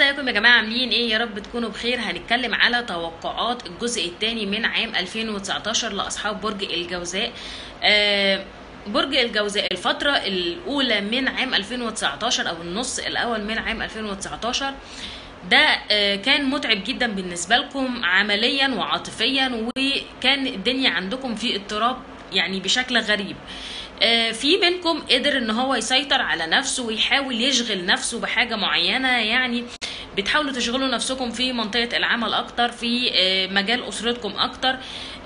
ازيكم يا جماعة؟ عاملين إيه؟ يا رب تكونوا بخير. هنتكلم على توقعات الجزء الثاني من عام 2019 لأصحاب برج الجوزاء. آه برج الجوزاء الفترة الأولى من عام 2019 أو النص الأول من عام 2019 ده آه، كان متعب جدا بالنسبة لكم عمليا وعاطفيا وكان الدنيا عندكم في اضطراب يعني بشكل غريب. آه، في منكم قدر إن هو يسيطر على نفسه ويحاول يشغل نفسه بحاجة معينة يعني بتحاولوا تشغلوا نفسكم في منطقة العمل أكتر في آه، مجال أسرتكم أكتر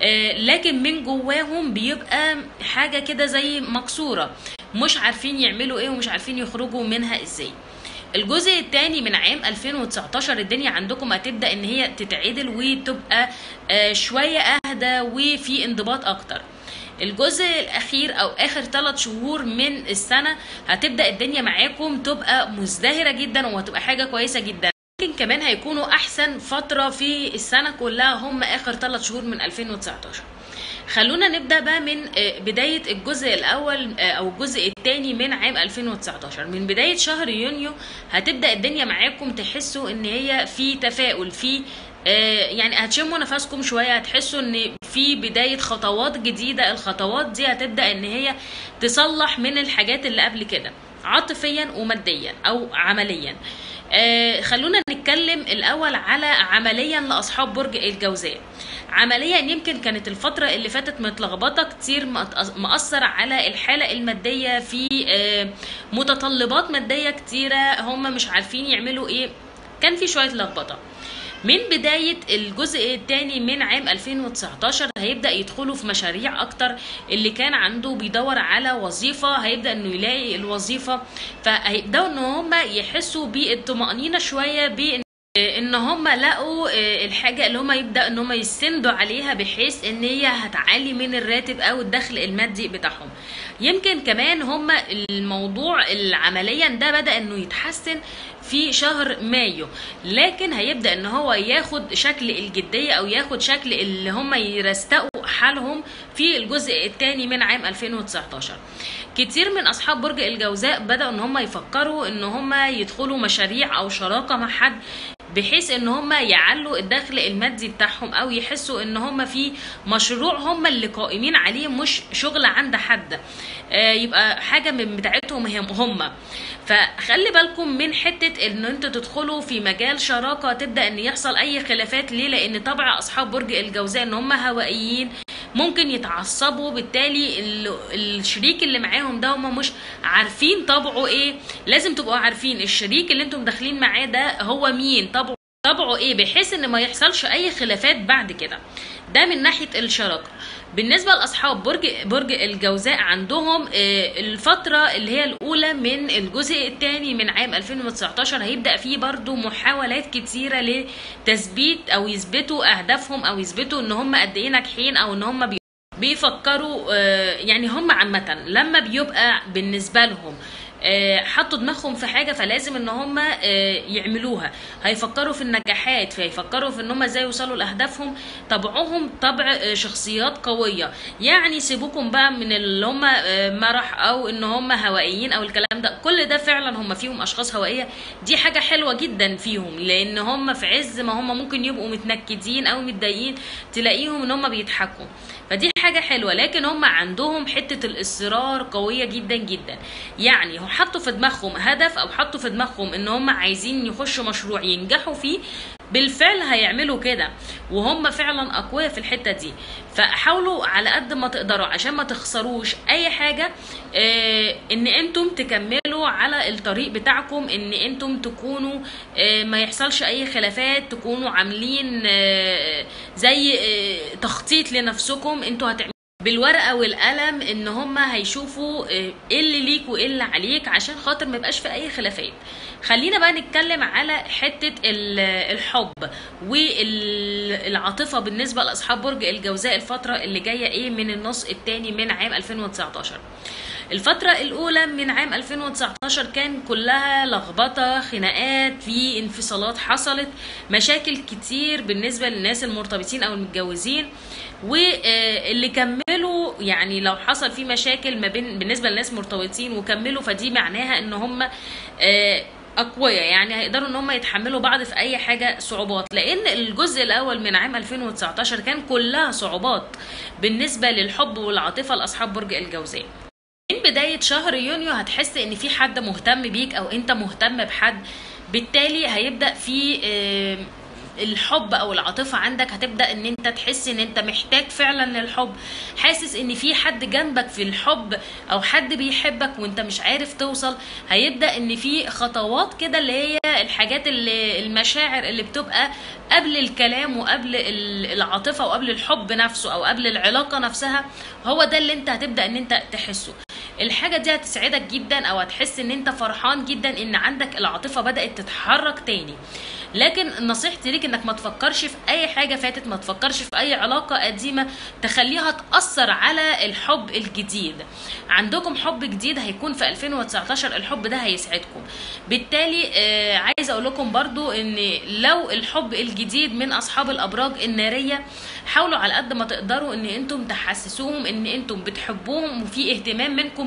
آه، لكن من جواهم بيبقى حاجة كده زي مكسورة مش عارفين يعملوا إيه ومش عارفين يخرجوا منها إزاي. الجزء الثاني من عام 2019 الدنيا عندكم هتبدأ إن هي تتعدل وتبقى آه، شوية أهدى وفي انضباط أكتر. الجزء الأخير أو آخر ثلاث شهور من السنة هتبدأ الدنيا معاكم تبقى مزدهرة جدا وهتبقى حاجة كويسة جدا. يمكن كمان هيكونوا أحسن فترة في السنة كلها هم آخر ثلاث شهور من 2019 خلونا نبدأ بقى من آه، بداية الجزء الأول آه، أو الجزء الثاني من عام 2019 من بداية شهر يونيو هتبدأ الدنيا معاكم تحسوا إن هي في تفاؤل في آه، يعني هتشموا نفسكم شوية هتحسوا إن في بداية خطوات جديدة. الخطوات دي هتبدأ إن هي تصلح من الحاجات اللي قبل كده عاطفيا وماديا أو عمليا. آه، خلونا نتكلم الأول على عمليا لأصحاب برج الجوزاء. عمليا يمكن كانت الفترة اللي فاتت متلخبطة كتير مأثر على الحالة المادية في آه، متطلبات مادية كتيرة. هم مش عارفين يعملوا إيه. كان في شوية لخبطة. من بداية الجزء الثاني من عام 2019 هيبدأ يدخلوا في مشاريع أكتر. اللي كان عنده بيدور على وظيفة هيبدأ إنه يلاقي الوظيفة. فهيبدأوا إن هم يحسوا بالطمأنينة شوية بإن إن هم لقوا آه، الحاجة اللي هم يبدا إن هم يسندوا عليها بحيث إن هي هتعلي من الراتب أو الدخل المادي بتاعهم. يمكن كمان هم الموضوع عمليا ده بدأ إنه يتحسن في شهر مايو لكن هيبدأ إن هو ياخد شكل الجدية أو ياخد شكل اللي هم يرستقوا حالهم في الجزء الثاني من عام 2019 كتير من أصحاب برج الجوزاء بدأوا إن هم يفكروا إن هم يدخلوا مشاريع أو شراكة مع حد بحيث إن هم يعلوا الدخل المادي بتاعهم أو يحسوا إن هم في مشروع هم اللي قائمين عليه مش شغل عند حد. آه، يبقى حاجة من بتاعتهم هم فخلي بالكم من حتة إن أنتوا تدخلوا في مجال شراكة تبدأ إن يحصل أي خلافات ليه؟ لأن طبع أصحاب برج الجوزاء إن هم هوائيين ممكن يتعصبوا بالتالي ال- الشريك اللي معاهم ده هم مش عارفين طبعه إيه. لازم تبقوا عارفين الشريك اللي أنتم داخلين معاه ده هو مين؟ طبعه طبعه إيه؟ بحيث إن ما يحصلش أي خلافات بعد كده. ده من ناحية الشراكة. بالنسبة لأصحاب برج برج الجوزاء عندهم آه، الفترة اللي هي الأولى من الجزء الثاني من عام 2019 هيبدأ فيه برضو محاولات كتيرة لتثبيت أو يثبتوا أهدافهم أو يثبتوا إن هم قد إيه ناجحين أو إن هم بي بيفكروا آه، يعني هم عامة لما بيبقى بالنسبة لهم. حطوا دماغهم في حاجة فلازم إن هم آه، يعملوها. هيفكروا في النجاحات فيفكروا في إن هم إزاي يوصلوا لأهدافهم. طبعهم طبع آه، شخصيات قوية. يعني سيبوكم بقى من اللي هم آه، مرح أو إن هم هوائيين أو الكلام ده. كل ده فعلا هم فيهم أشخاص هوائية. دي حاجة حلوة جدا فيهم لأن هم في عز ما هم ممكن يبقوا متنكدين أو متضايقين تلاقيهم إن هم بيضحكوا. فدي حاجة حلوة. لكن هم عندهم حتة الإصرار قوية جدا جدا. يعني حطوا في دماغهم هدف أو حطوا في دماغهم إن هم عايزين يخشوا مشروع ينجحوا فيه بالفعل هيعملوا كده. وهم فعلا أقوياء في الحتة دي. فحاولوا على قد ما تقدروا عشان ما تخسروش أي حاجة آه إن أنتم تكملوا على الطريق بتاعكم إن أنتم تكونوا آه ما يحصلش أي خلافات تكونوا عاملين آه زي تخطيط لنفسكم. أنتوا هتعملوا بالورقة والقلم إن هم هيشوفوا آه، إيه اللي ليك وإيه اللي عليك عشان خاطر ما يبقاش في أي خلافات. خلينا بقى نتكلم على حتة ال- الحب والعاطفة بالنسبة لأصحاب برج الجوزاء الفترة اللي جاية إيه من النص الثاني من عام 2019 الفترة الأولى من عام 2019 كان كلها لخبطة خناقات في انفصالات حصلت مشاكل كتير بالنسبة للناس المرتبطين أو المتجوزين. واللي كملوا يعني لو حصل في مشاكل ما بين بالنسبة للناس مرتبطين وكملوا فدي معناها إن هم آه، أقوياء. يعني هيقدروا إن هم يتحملوا بعض في أي حاجة صعوبات. لأن الجزء الأول من عام 2019 كان كلها صعوبات بالنسبة للحب والعاطفة لأصحاب برج الجوزاء. من بداية شهر يونيو هتحس إن في حد مهتم بيك أو أنت مهتم بحد؟ بالتالي هيبدأ في الحب أو العاطفة عندك هتبدأ إن أنت تحس إن أنت محتاج فعلا للحب. حاسس إن في حد جنبك في الحب أو حد بيحبك وأنت مش عارف توصل هيبدأ إن في خطوات كده اللي هي الحاجات اللي المشاعر اللي بتبقى قبل الكلام وقبل ال- العاطفة وقبل الحب نفسه أو قبل العلاقة نفسها هو ده اللي أنت هتبدأ إن أنت تحسه. الحاجة دي هتسعدك جدا أو هتحس إن أنت فرحان جدا إن عندك العاطفة بدأت تتحرك تاني. لكن نصيحتي ليك إنك ما تفكرش في أي حاجة فاتت ما تفكرش في أي علاقة قديمة تخليها تأثر على الحب الجديد. عندكم حب جديد هيكون في 2019 الحب ده هيسعدكم. بالتالي آه عايزه أقول لكم برضو إن لو الحب الجديد من أصحاب الأبراج النارية حاولوا على قد ما تقدروا إن أنتم تحسسوهم إن أنتم بتحبوهم وفي اهتمام منكم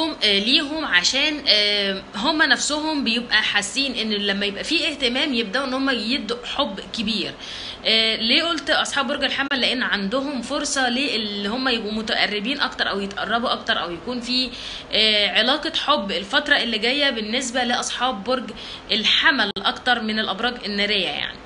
منكم آه، ليهم عشان آه، هم نفسهم بيبقى حاسين إن لما يبقى في اهتمام يبدأوا إن هم يدوا حب كبير. آه، ليه قلت أصحاب برج الحمل؟ لأن عندهم فرصة للي هم يبقوا متقربين أكتر أو يتقربوا أكتر أو يكون في علاقة حب. الفترة اللي جاية بالنسبة لأصحاب برج الحمل أكتر من الأبراج النارية يعني.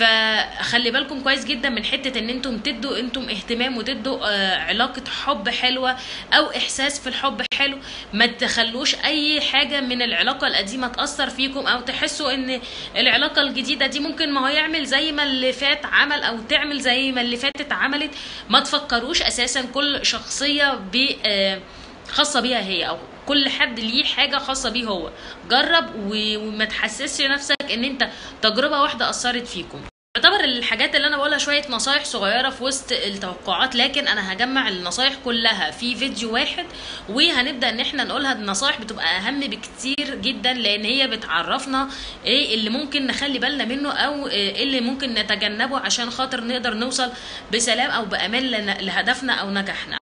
فخلي بالكم كويس جدا من حتة إن أنتم تدوا أنتم اهتمام وتدوا آه، علاقة حب حلوة أو إحساس في الحب حلو. ما تخلوش أي حاجة من العلاقة القديمة تأثر فيكم أو تحسوا إن العلاقة الجديدة دي ممكن ما هو يعمل زي ما اللي فات عمل أو تعمل زي ما اللي فاتت عملت. ما تفكروش أساسا كل شخصية آه، خاصة بيها هي أو كل حد ليه حاجة خاصة بيه هو. جرب وما تحسسش نفسك إن أنت تجربة واحدة أثرت فيكم. يعتبر الحاجات اللي أنا بقولها شوية نصايح صغيرة في وسط التوقعات لكن أنا هجمع النصايح كلها في فيديو واحد وهنبدأ إن إحنا نقولها النصايح بتبقى أهم بكتير جدا لأن هي بتعرفنا إيه اللي ممكن نخلي بالنا منه أو إيه اللي ممكن نتجنبه عشان خاطر نقدر نوصل بسلام أو بأمان لهدفنا أو نجاحنا.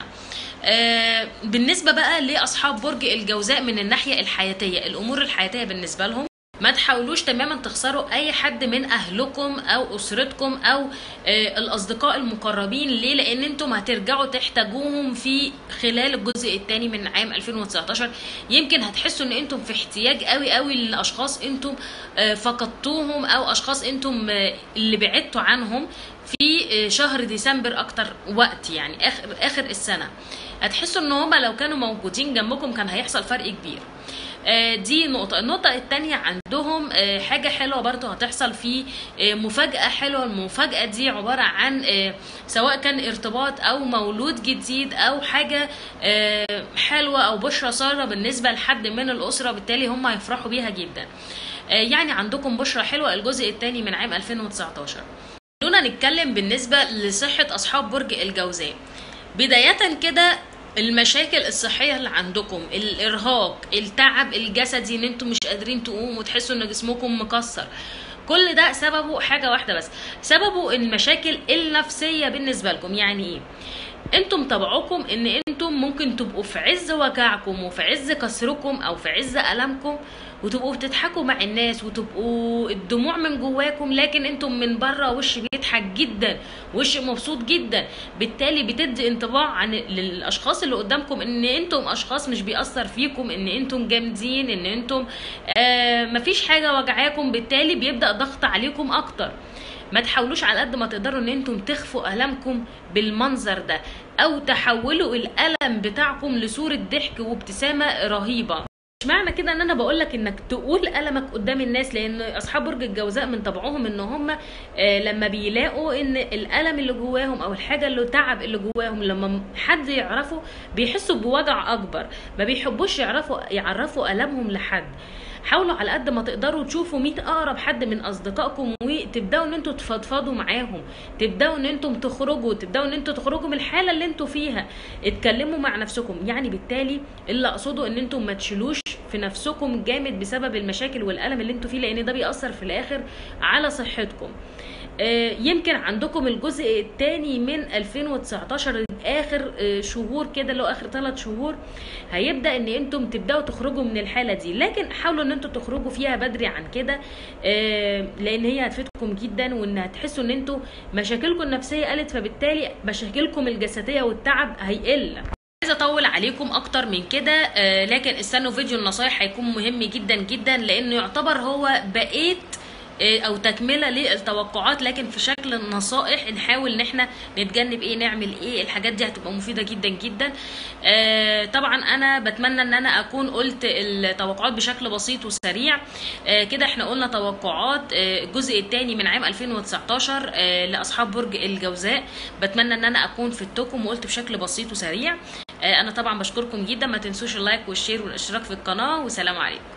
آه، بالنسبة بقى لأصحاب برج الجوزاء من الناحية الحياتية الأمور الحياتية بالنسبة لهم ما تحاولوش تماما تخسروا أي حد من أهلكم أو أسرتكم أو آه، الأصدقاء المقربين. ليه؟ لأن أنتم هترجعوا تحتاجوهم في خلال الجزء الثاني من عام 2019 يمكن هتحسوا إن أنتم في احتياج قوي قوي لاشخاص أنتم آه، فقدتوهم أو أشخاص أنتم آه، اللي بعدتوا عنهم في شهر ديسمبر أكتر وقت يعني آخر آخر السنة. هتحسوا إن هما لو كانوا موجودين جنبكم كان هيحصل فرق كبير. دي نقطة. النقطة التانية عندهم آه، حاجة حلوة برضو هتحصل في آه، مفاجأة حلوة. المفاجأة دي عبارة عن آه، سواء كان ارتباط أو مولود جديد أو حاجة آه، حلوة أو بشرة سارة بالنسبة لحد من الأسرة بالتالي هم هيفرحوا بيها جدا. آه، يعني عندكم بشرة حلوة. الجزء التاني من عام 2019 خلونا نتكلم بالنسبة لصحة أصحاب برج الجوزاء. بداية كده المشاكل الصحية اللي عندكم الإرهاق التعب الجسدي إن أنتم مش قادرين تقوموا وتحسوا إن جسمكم مكسر. كل ده سببه حاجة واحدة بس سببه المشاكل النفسية بالنسبة لكم. يعني إيه؟ أنتم طبعكم ان أنتم ممكن تبقوا في عز وجعكم وفي عز كسركم أو في عز ألمكم وتبقوا بتضحكوا مع الناس وتبقوا الدموع من جواكم لكن أنتم من بره وش بيضحك جدا وش مبسوط جدا. بالتالي بتدي انطباع عن للأشخاص اللي قدامكم ان أنتم أشخاص مش بيأثر فيكم ان أنتم جامدين ان أنتم آه مفيش حاجة وجعاكم بالتالي بيبدأ ضغط عليكم أكتر. ما تحاولوش على قد ما تقدروا ان أنتم تخفوا ألمكم بالمنظر ده أو تحولوا الألم بتاعكم لصورة ضحك وابتسامة رهيبة. مش معنى كده ان أنا بقول لك انك تقول ألمك قدام الناس؟ لأن أصحاب برج الجوزاء من طبعهم إن هم آه، لما بيلاقوا إن الألم اللي جواهم أو الحاجة اللي تعب اللي جواهم لما حد يعرفه بيحسوا بوجع أكبر ما بيحبوش يعرفوا يعرفوا ألمهم لحد. حاولوا على قد ما تقدروا تشوفوا مين أقرب حد من أصدقائكم وتبدأوا إن أنتوا تفضفضوا معاهم. تبدأوا إن أنتم تخرجوا تبدأوا إن أنتوا تخرجوا من الحالة اللي أنتوا فيها. اتكلموا مع نفسكم. يعني بالتالي اللي أقصده إن أنتم ما تشيلوش في نفسكم جامد بسبب المشاكل والألم اللي أنتوا فيه لأن ده بيأثر في الآخر على صحتكم. آه، يمكن عندكم الجزء الثاني من 2019 آخر آه، شهور كده اللي هو آخر ثلاث شهور هيبدأ إن أنتم تبدأوا تخرجوا من الحالة دي. لكن حاولوا إن أنتوا تخرجوا فيها بدري عن كده آه، لأن هي هتفيدكم جدا وإن هتحسوا إن أنتوا مشاكلكم النفسية قلت فبالتالي مشاكلكم الجسدية والتعب هيقل. عايزه أطول عليكم أكتر من كده آه، لكن استنوا فيديو النصايح هيكون مهم جدا جدا لأنه يعتبر هو بقيت أو تكملة للتوقعات لكن في شكل النصائح نحاول إن إحنا نتجنب إيه نعمل إيه الحاجات دي هتبقى مفيدة جدا جدا. آه، طبعا أنا بتمنى إن أنا أكون قلت التوقعات بشكل بسيط وسريع. آه، كده إحنا قلنا توقعات. آه، الجزء الثاني من عام 2019 آه، لأصحاب برج الجوزاء. بتمنى إن أنا أكون فدتكم وقلت بشكل بسيط وسريع. أنا طبعا بشكركم جدا. ما تنسوش اللايك والشير والإشتراك في القناة وسلام عليكم.